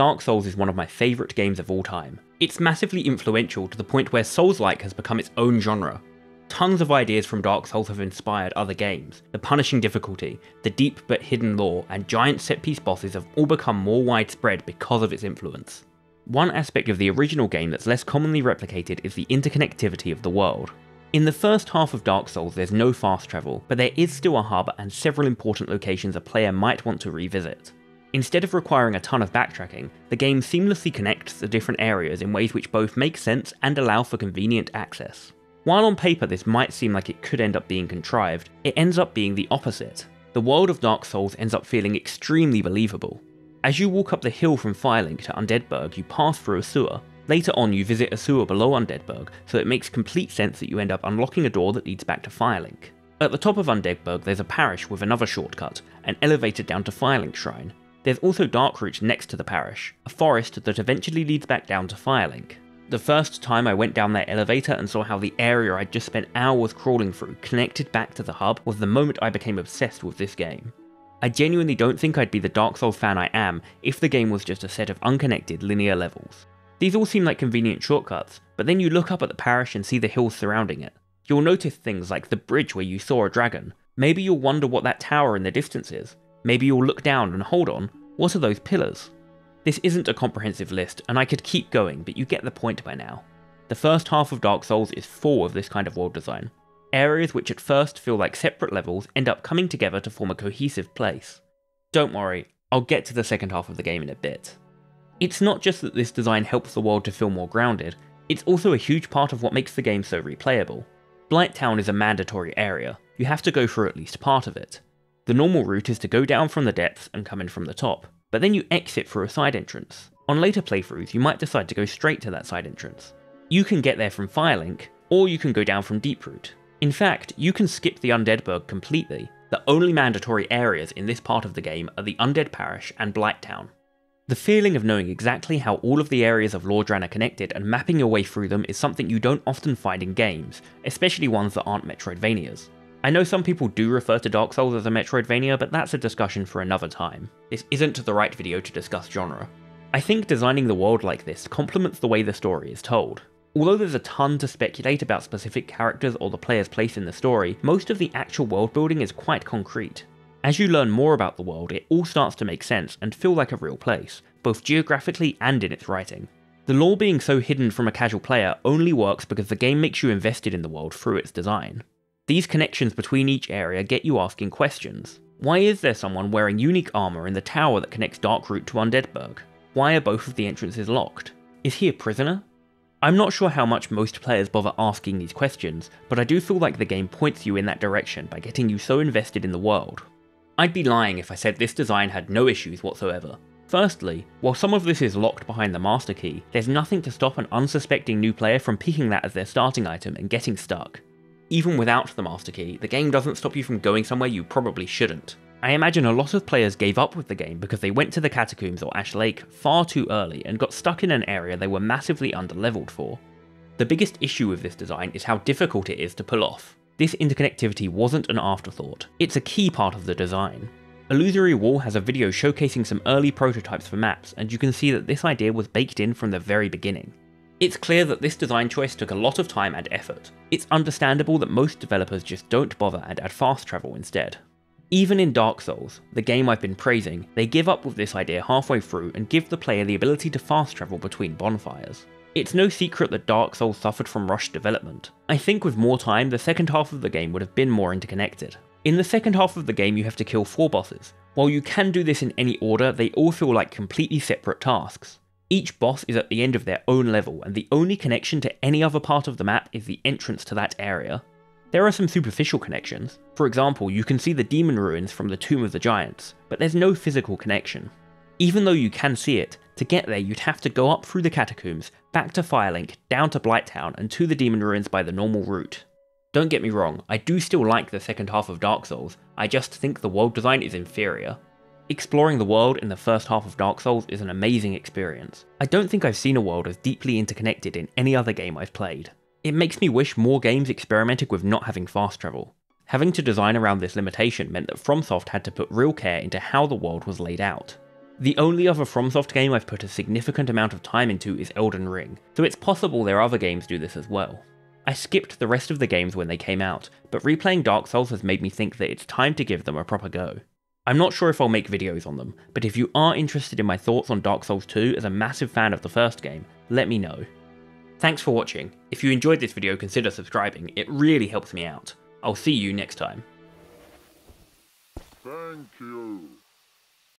Dark Souls is one of my favourite games of all time. It's massively influential to the point where Souls-like has become its own genre. Tons of ideas from Dark Souls have inspired other games. The punishing difficulty, the deep but hidden lore, and giant set piece bosses have all become more widespread because of its influence. One aspect of the original game that's less commonly replicated is the interconnectivity of the world. In the first half of Dark Souls there's no fast travel, but there is still a hub and several important locations a player might want to revisit. Instead of requiring a ton of backtracking, the game seamlessly connects the different areas in ways which both make sense and allow for convenient access. While on paper this might seem like it could end up being contrived, it ends up being the opposite. The world of Dark Souls ends up feeling extremely believable. As you walk up the hill from Firelink to Undeadburg, you pass through a sewer. Later on, you visit a sewer below Undeadburg, so it makes complete sense that you end up unlocking a door that leads back to Firelink. At the top of Undeadburg, there's a parish with another shortcut, an elevator down to Firelink Shrine, there's also Darkroot next to the parish, a forest that eventually leads back down to Firelink. The first time I went down that elevator and saw how the area I'd just spent hours crawling through connected back to the hub was the moment I became obsessed with this game. I genuinely don't think I'd be the Dark Souls fan I am if the game was just a set of unconnected linear levels. These all seem like convenient shortcuts, but then you look up at the parish and see the hills surrounding it. You'll notice things like the bridge where you saw a dragon. Maybe you'll wonder what that tower in the distance is, Maybe you'll look down and hold on, what are those pillars? This isn't a comprehensive list, and I could keep going, but you get the point by now. The first half of Dark Souls is full of this kind of world design. Areas which at first feel like separate levels end up coming together to form a cohesive place. Don't worry, I'll get to the second half of the game in a bit. It's not just that this design helps the world to feel more grounded, it's also a huge part of what makes the game so replayable. Blighttown is a mandatory area, you have to go through at least part of it. The normal route is to go down from the depths and come in from the top, but then you exit through a side entrance. On later playthroughs, you might decide to go straight to that side entrance. You can get there from Firelink, or you can go down from Darkroot. In fact, you can skip the Undeadburg completely. The only mandatory areas in this part of the game are the Undead Parish and Blighttown. The feeling of knowing exactly how all of the areas of Lordran are connected and mapping your way through them is something you don't often find in games, especially ones that aren't Metroidvanias. I know some people do refer to Dark Souls as a Metroidvania, but that's a discussion for another time. This isn't the right video to discuss genre. I think designing the world like this complements the way the story is told. Although there's a ton to speculate about specific characters or the player's place in the story, most of the actual world building is quite concrete. As you learn more about the world, it all starts to make sense and feel like a real place, both geographically and in its writing. The lore being so hidden from a casual player only works because the game makes you invested in the world through its design. These connections between each area get you asking questions. Why is there someone wearing unique armour in the tower that connects Darkroot to Undeadburg? Why are both of the entrances locked? Is he a prisoner? I'm not sure how much most players bother asking these questions, but I do feel like the game points you in that direction by getting you so invested in the world. I'd be lying if I said this design had no issues whatsoever. Firstly, while some of this is locked behind the master key, there's nothing to stop an unsuspecting new player from picking that as their starting item and getting stuck. Even without the master key, the game doesn't stop you from going somewhere you probably shouldn't. I imagine a lot of players gave up with the game because they went to the catacombs or Ash Lake far too early and got stuck in an area they were massively underleveled for. The biggest issue with this design is how difficult it is to pull off. This interconnectivity wasn't an afterthought, it's a key part of the design. Illusory Wall has a video showcasing some early prototypes for maps, and you can see that this idea was baked in from the very beginning. It's clear that this design choice took a lot of time and effort. It's understandable that most developers just don't bother and add fast travel instead. Even in Dark Souls, the game I've been praising, they give up with this idea halfway through and give the player the ability to fast travel between bonfires. It's no secret that Dark Souls suffered from rushed development. I think with more time, the second half of the game would have been more interconnected. In the second half of the game you have to kill 4 bosses. While you can do this in any order, they all feel like completely separate tasks. Each boss is at the end of their own level, and the only connection to any other part of the map is the entrance to that area. There are some superficial connections. For example, you can see the demon ruins from the Tomb of the Giants, but there's no physical connection. Even though you can see it, to get there you'd have to go up through the catacombs, back to Firelink, down to Blighttown, and to the demon ruins by the normal route. Don't get me wrong, I do still like the second half of Dark Souls, I just think the world design is inferior. Exploring the world in the first half of Dark Souls is an amazing experience. I don't think I've seen a world as deeply interconnected in any other game I've played. It makes me wish more games experimented with not having fast travel. Having to design around this limitation meant that FromSoft had to put real care into how the world was laid out. The only other FromSoft game I've put a significant amount of time into is Elden Ring, so it's possible their other games do this as well. I skipped the rest of the games when they came out, but replaying Dark Souls has made me think that it's time to give them a proper go. I'm not sure if I'll make videos on them, but if you are interested in my thoughts on Dark Souls 2 as a massive fan of the first game, let me know. Thanks for watching. If you enjoyed this video, consider subscribing, it really helps me out. I'll see you next time. Thank you.